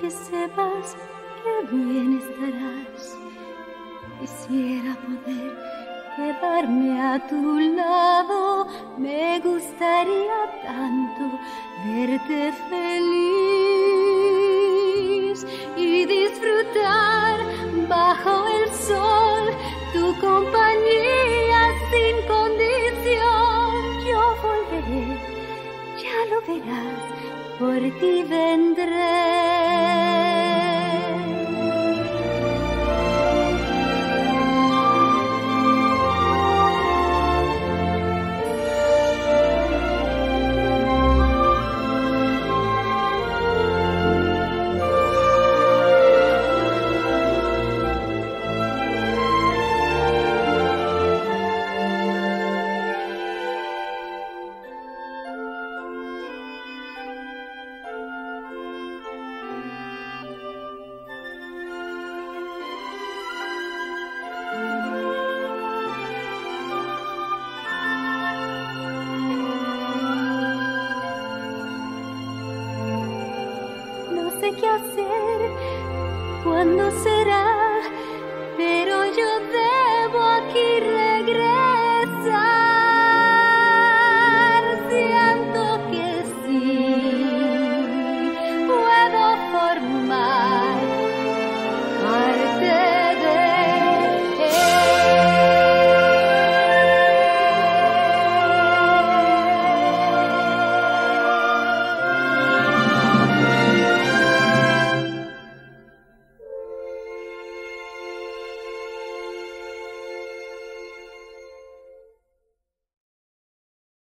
que sepas que bien estarás. Quisiera poder quedarme a tu lado, me gustaría tanto verte feliz y disfrutar bajo el sol tu compañía sin condición. Yo volveré, ya lo verás, por ti vendré. Qué hacer, cuándo será